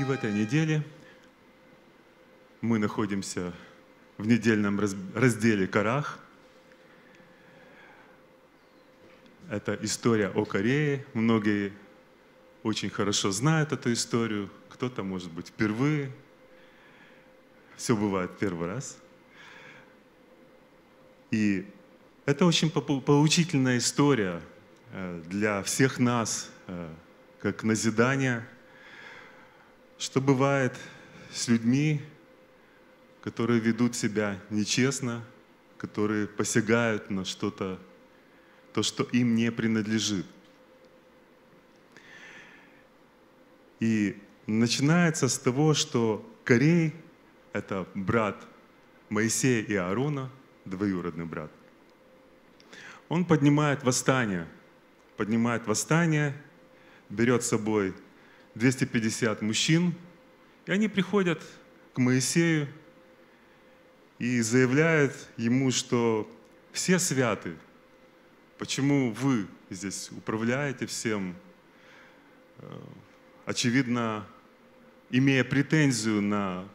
И в этой неделе мы находимся в недельном разделе Карах. Это история о Корее. Многие очень хорошо знают эту историю. Кто-то, может быть, впервые. Все бывает первый раз. И это очень поучительная история э, для всех нас, э, как назидание, что бывает с людьми, которые ведут себя нечестно, которые посягают на что-то, то, что им не принадлежит. И начинается с того, что Корей – это брат Моисея и Аарона, двоюродный брат. Он поднимает восстание, поднимает восстание, берет с собой 250 мужчин, и они приходят к Моисею и заявляет ему, что все святы. Почему вы здесь управляете всем? Э, очевидно, имея претензию на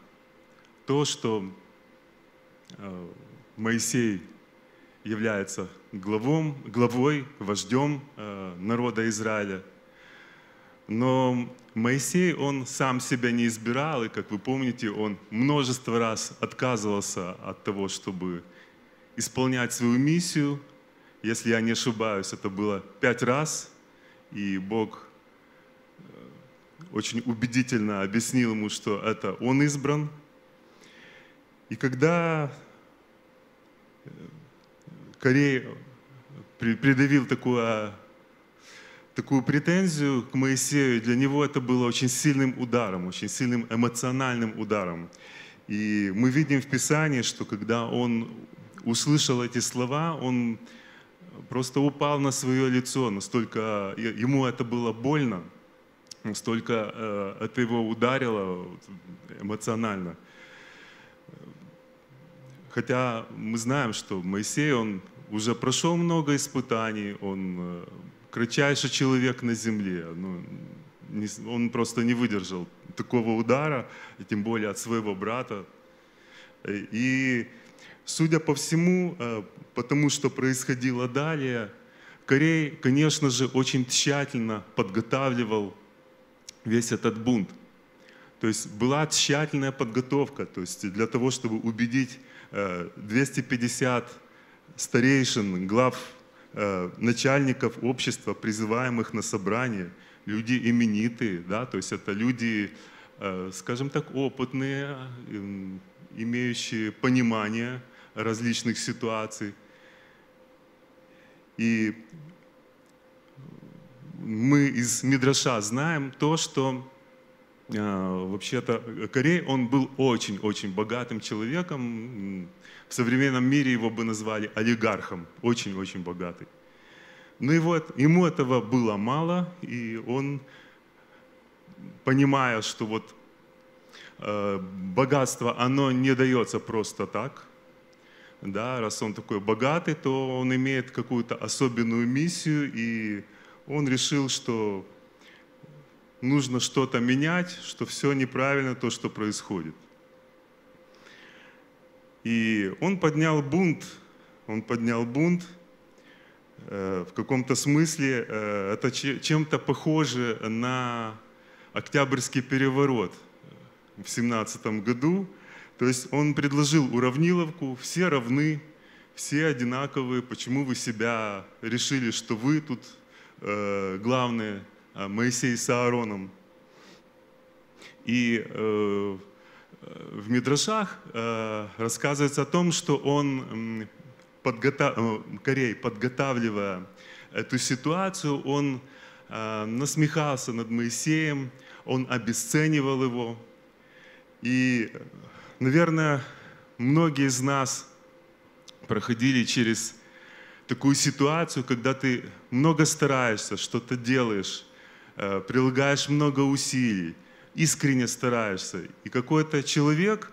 то, что э, Моисей является главом, главой, вождем э, народа Израиля – но Моисей, он сам себя не избирал, и, как вы помните, он множество раз отказывался от того, чтобы исполнять свою миссию. Если я не ошибаюсь, это было пять раз, и Бог э, очень убедительно объяснил ему, что это он избран. И когда э, Корей придавил такое такую претензию к Моисею, для него это было очень сильным ударом, очень сильным эмоциональным ударом. И мы видим в Писании, что когда он услышал эти слова, он просто упал на свое лицо, настолько ему это было больно, настолько э, это его ударило эмоционально. Хотя мы знаем, что Моисей, он уже прошел много испытаний, он э, кратчайший человек на земле. Ну, не, он просто не выдержал такого удара, и тем более от своего брата. И, судя по всему, э, потому что происходило далее, Корей, конечно же, очень тщательно подготавливал весь этот бунт. То есть была тщательная подготовка, то есть для того, чтобы убедить 250 э, старейшин, глав начальников общества, призываемых на собрание, люди именитые, да, то есть это люди, э, скажем так, опытные, эм, имеющие понимание различных ситуаций. И мы из Мидраша знаем то, что э, вообще-то Корей, он был очень-очень богатым человеком, в современном мире его бы назвали олигархом, очень-очень богатый. Но его, ему этого было мало, и он, понимая, что вот э, богатство, оно не дается просто так, да, раз он такой богатый, то он имеет какую-то особенную миссию, и он решил, что нужно что-то менять, что все неправильно то, что происходит. И он поднял бунт, он поднял бунт, э, в каком-то смысле э, это чем-то похоже на Октябрьский переворот в 17 году. То есть он предложил уравниловку, все равны, все одинаковые, почему вы себя решили, что вы тут э, главные, Моисей с Аароном. И в Мидрашах э, рассказывается о том, что он, подготав... Э, Корей, подготавливая эту ситуацию, он э, насмехался над Моисеем, он обесценивал его. И, наверное, многие из нас проходили через такую ситуацию, когда ты много стараешься, что-то делаешь, прилагаешь много усилий, искренне стараешься. И какой-то человек,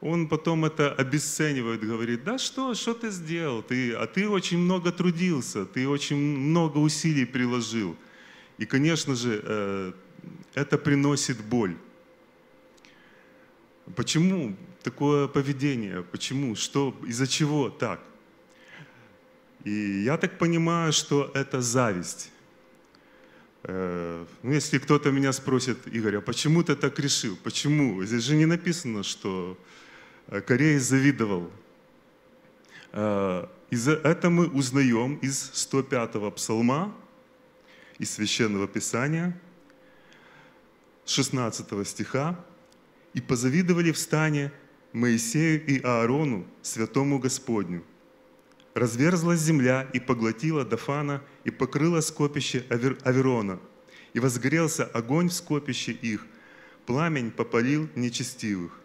он потом это обесценивает, говорит, да что, что ты сделал? Ты, а ты очень много трудился, ты очень много усилий приложил. И, конечно же, э, это приносит боль. Почему такое поведение? Почему? Что? Из-за чего так? И я так понимаю, что это зависть. Э, ну, если кто-то меня спросит, Игорь, а почему ты так решил? Почему? Здесь же не написано, что э, Корея завидовал. Э, и это мы узнаем из 105-го псалма, из Священного Писания, 16 стиха. «И позавидовали в стане Моисею и Аарону, святому Господню. Разверзлась земля и поглотила Дафана и покрыла скопище Аверона. И возгорелся огонь в скопище их, пламень попалил нечестивых.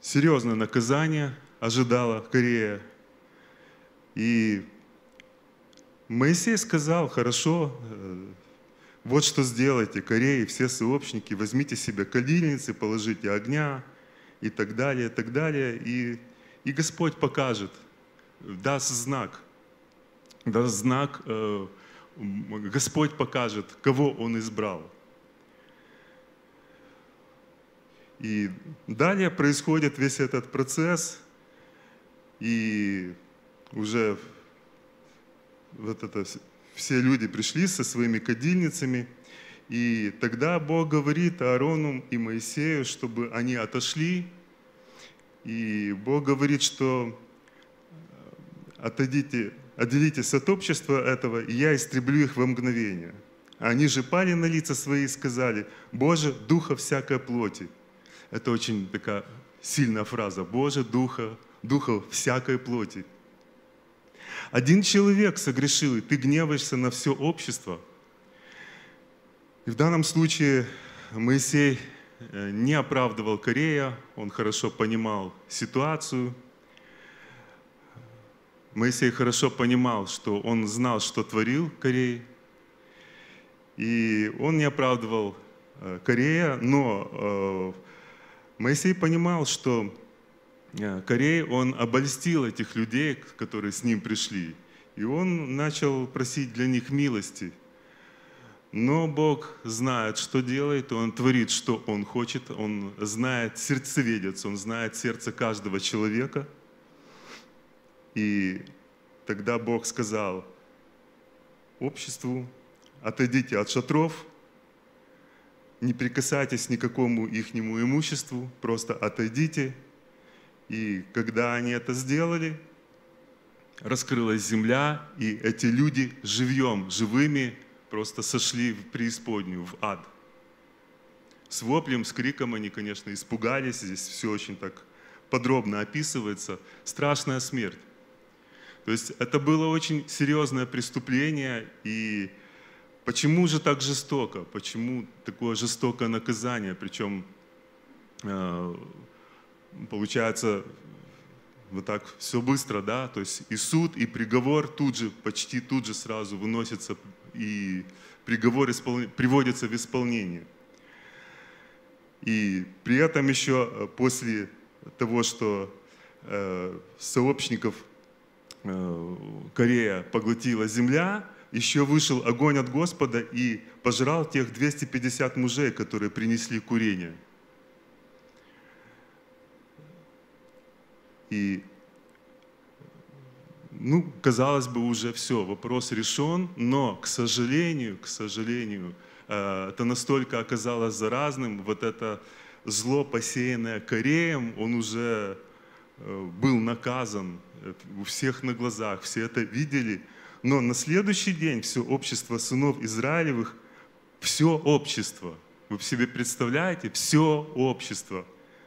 Серьезное наказание ожидала Корея. И Моисей сказал, хорошо, э, вот что сделайте, Кореи, все сообщники, возьмите себе кадильницы, положите огня, и так далее, и так далее. И, и Господь покажет, даст знак, даст знак, э, Господь покажет, кого Он избрал. И далее происходит весь этот процесс, и уже вот это, все люди пришли со своими кадильницами – и тогда Бог говорит Аарону и Моисею, чтобы они отошли. И Бог говорит, что э, отойдите, отделитесь от общества этого, и я истреблю их во мгновение. Они же пали на лица свои и сказали, Боже, духа всякой плоти. Это очень такая сильная фраза. Боже, духа, духа всякой плоти. Один человек согрешил, и ты гневаешься на все общество – и в данном случае Моисей э, не оправдывал Корея, он хорошо понимал ситуацию. Моисей хорошо понимал, что он знал, что творил Корей. И он не оправдывал э, Корея, но э, Моисей понимал, что Корей, он обольстил этих людей, которые с ним пришли. И он начал просить для них милости – но Бог знает, что делает, Он творит, что Он хочет, Он знает сердцеведец, Он знает сердце каждого человека. И тогда Бог сказал обществу, отойдите от шатров, не прикасайтесь ни к какому ихнему имуществу, просто отойдите. И когда они это сделали, раскрылась земля, и эти люди живьем, живыми просто сошли в преисподнюю, в ад. С воплем, с криком они, конечно, испугались. Здесь все очень так подробно описывается. Страшная смерть. То есть это было очень серьезное преступление. И почему же так жестоко? Почему такое жестокое наказание? Причем, э, получается, вот так все быстро, да, то есть и суд, и приговор тут же, почти тут же сразу выносится и приговор испол... приводится в исполнение. И при этом еще э, после того, что э, сообщников э, Корея поглотила земля, еще вышел огонь от Господа и пожрал тех 250 мужей, которые принесли курение. И ну, казалось бы, уже все, вопрос решен, но, к сожалению, к сожалению, э, это настолько оказалось заразным, вот это зло, посеянное Кореем, он уже э, был наказан э, у всех на глазах, все это видели. Но на следующий день все общество сынов Израилевых, все общество, вы себе представляете, все общество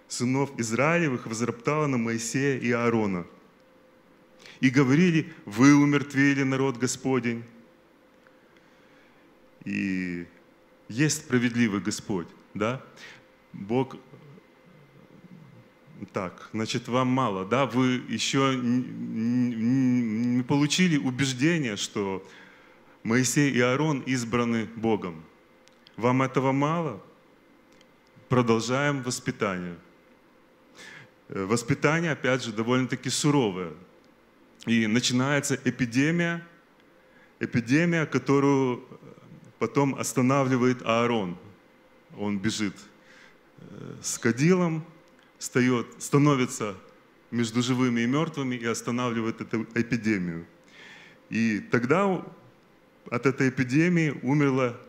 сынов Израилевых возроптало на Моисея и Аарона – и говорили, вы умертвили народ Господень. И есть справедливый Господь, да? Бог так, значит, вам мало, да? Вы еще не получили убеждение, что Моисей и Аарон избраны Богом. Вам этого мало? Продолжаем воспитание. Э, воспитание, опять же, довольно-таки суровое. И начинается эпидемия, эпидемия, которую потом останавливает Аарон. Он бежит э, с кадилом, встает, становится между живыми и мертвыми и останавливает эту эпидемию. И тогда от этой эпидемии умерло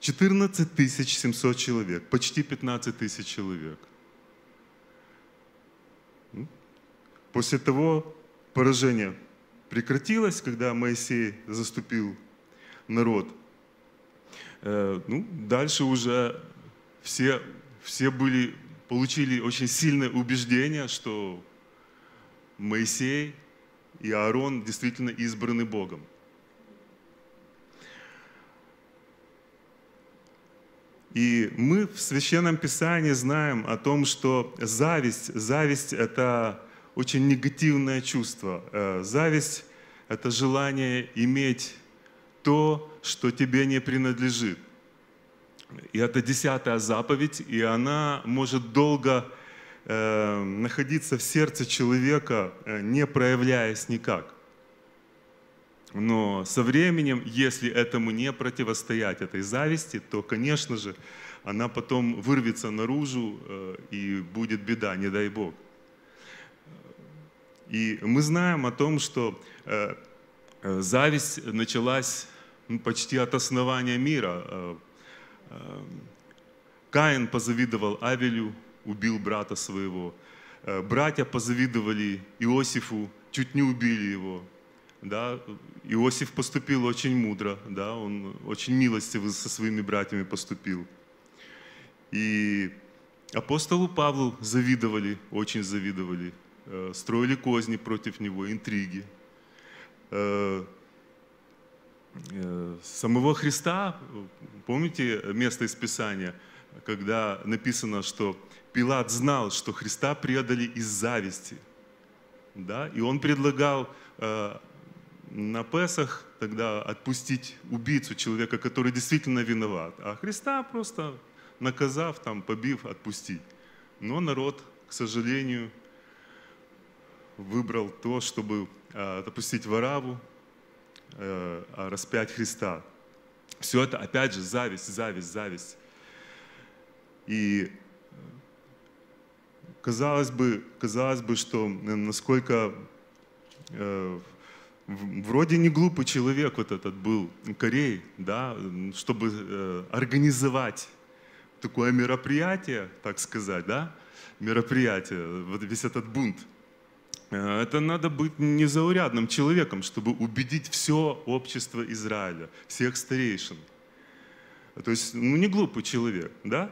14 700 человек, почти 15 тысяч человек. После того поражение прекратилось, когда Моисей заступил народ. Э, ну, дальше уже все, все были, получили очень сильное убеждение, что Моисей и Аарон действительно избраны Богом. И мы в Священном Писании знаем о том, что зависть, зависть – это очень негативное чувство. Э, зависть – это желание иметь то, что тебе не принадлежит. И это десятая заповедь, и она может долго э, находиться в сердце человека, э, не проявляясь никак. Но со временем, если этому не противостоять, этой зависти, то, конечно же, она потом вырвется наружу и будет беда, не дай Бог. И мы знаем о том, что э, э, зависть началась почти от основания мира. Каин позавидовал Авелю, убил брата своего. Братья позавидовали Иосифу, чуть не убили его да, Иосиф поступил очень мудро, да, он очень милостиво со своими братьями поступил. И апостолу Павлу завидовали, очень завидовали, э, строили козни против него, интриги. Э, э, самого Христа, помните место из Писания, когда написано, что Пилат знал, что Христа предали из зависти, да, и он предлагал на Песах тогда отпустить убийцу, человека, который действительно виноват, а Христа просто наказав, там, побив, отпустить. Но народ, к сожалению, выбрал то, чтобы а, отпустить Вараву, э, а распять Христа. Все это, опять же, зависть, зависть, зависть. И казалось бы, казалось бы, что насколько э, вроде не глупый человек вот этот был, Корей, да, чтобы э, организовать такое мероприятие, так сказать, да, мероприятие, вот весь этот бунт. Э, это надо быть незаурядным человеком, чтобы убедить все общество Израиля, всех старейшин. То есть, ну, не глупый человек, да?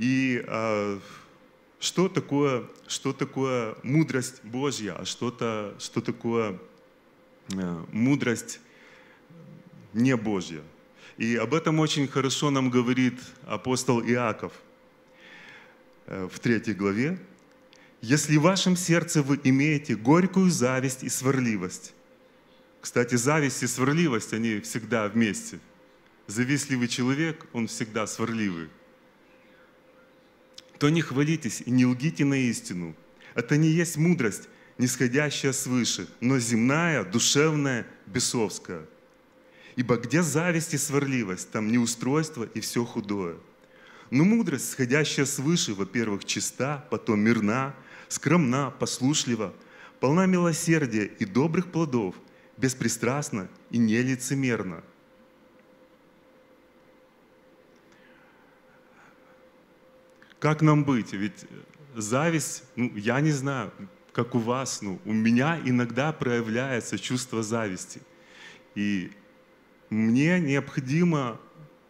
И а, что такое, что такое мудрость Божья, а что-то, что такое Э, мудрость не Божья. И об этом очень хорошо нам говорит апостол Иаков э, в третьей главе. «Если в вашем сердце вы имеете горькую зависть и сварливость». Кстати, зависть и сварливость, они всегда вместе. Завистливый человек, он всегда сварливый. То не хвалитесь и не лгите на истину. Это не есть мудрость, нисходящая свыше, но земная, душевная, бесовская. Ибо где зависть и сварливость, там неустройство и все худое. Но мудрость, сходящая свыше, во-первых, чиста, потом мирна, скромна, послушлива, полна милосердия и добрых плодов, беспристрастна и нелицемерна. Как нам быть? Ведь зависть, ну, я не знаю, как у вас, ну, у меня иногда проявляется чувство зависти. И мне необходимо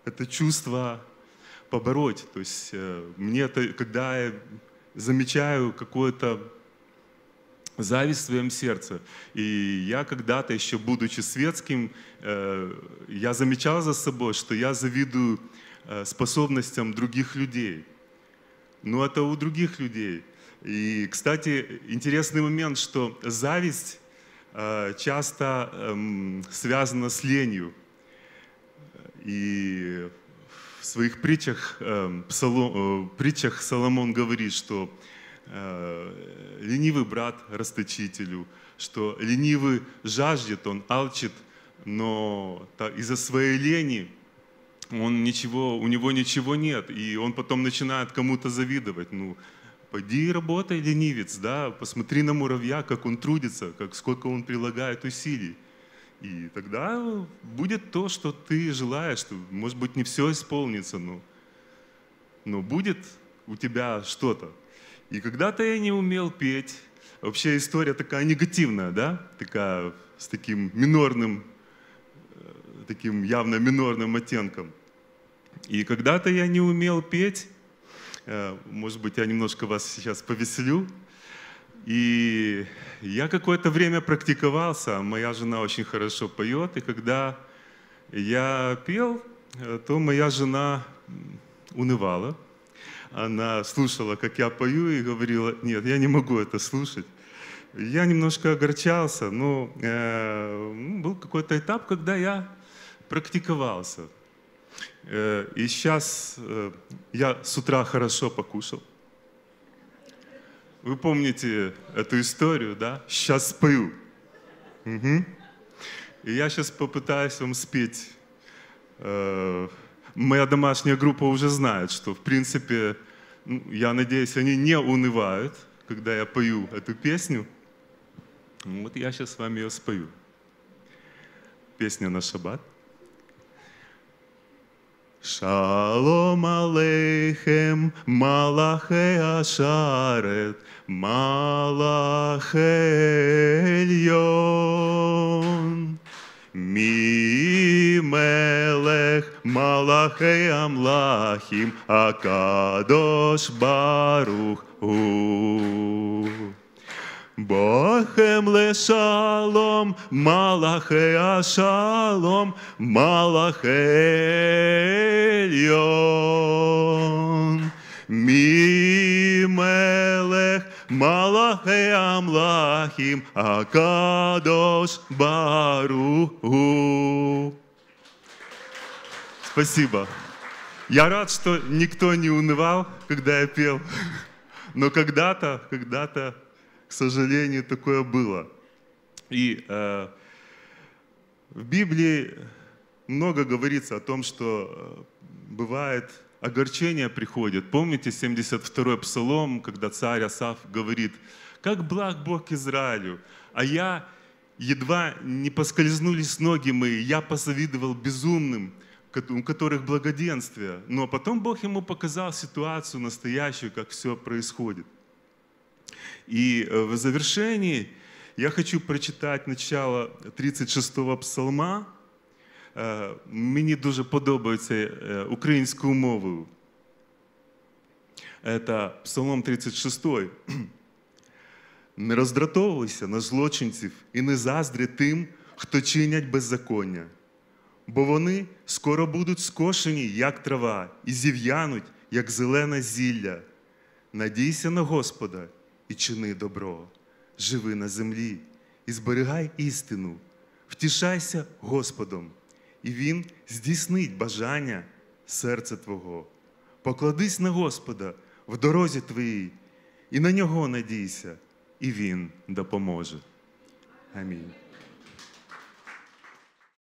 это чувство побороть. То есть э, мне это, когда я замечаю какое-то зависть в своем сердце. И я когда-то, еще будучи светским, э, я замечал за собой, что я завидую э, способностям других людей. Но это у других людей. И, кстати, интересный момент, что зависть э, часто эм, связана с ленью. И в своих притчах, эм, псалом, э, притчах Соломон говорит, что э, ленивый брат расточителю, что ленивый жаждет, он алчит но из-за своей лени он ничего, у него ничего нет, и он потом начинает кому-то завидовать. Ну, пойди и работай, ленивец, да, посмотри на муравья, как он трудится, как, сколько он прилагает усилий. И тогда будет то, что ты желаешь. Может быть, не все исполнится, но, но будет у тебя что-то. И когда-то я не умел петь. Вообще история такая негативная, да? Такая с таким минорным, э, таким явно минорным оттенком. И когда-то я не умел петь. Э, Может быть, я немножко вас сейчас повеселю. И я какое-то время практиковался, моя жена очень хорошо поет, и когда я пел, э, то моя жена унывала. Она слушала, как я пою, и говорила, нет, я не могу это слушать. Я немножко огорчался, но э, ну, был какой-то этап, когда я практиковался. Э, и сейчас э, я с утра хорошо покушал. Вы помните эту историю, да? Сейчас спою. Мгм. И я сейчас попытаюсь вам спеть. Э, Моя домашняя группа уже знает, что, в принципе, ну, я надеюсь, они не унывают, когда я пою эту песню. Вот я сейчас с вами ее спою. Песня на шаббат. Шалом алейхем, Малахе Ашарет, Малахе Эльон. Ми мелех, Малахе Амлахим, Акадош Барух Hu. Бохем лешалом, Малахе Ашалом, Малахе Эльон. Ми мелех, Малахе Амлахим, Акадош Баруху. Спасибо. Я рад, что никто не унывал, когда я пел. Но когда-то, когда-то, к сожалению, такое было. И э, в Библии много говорится о том, что э, бывает огорчение приходит. Помните 72-й псалом, когда царь Асаф говорит, «Как благ Бог Израилю, а я едва не поскользнулись ноги мои, я позавидовал безумным, у которых благоденствие». Но потом Бог ему показал ситуацию настоящую, как все происходит. И э, в завершении я хочу прочитати начало 36-го псалма. Е, Мені дуже подобається е, українською мовою. Це Псалом 36. Не роздратовуйся на злочинців і не заздрі тим, хто чинять беззаконня, бо вони скоро будуть скошені, як трава, і зів'януть, як зелене зілля. Надійся на Господа і чини добро, живи на землі і зберігай істину, втішайся Господом, і Він здійснить бажання серця Твого. Покладись на Господа в дорозі твоїй, і на нього надійся, і Він допоможе. Амінь.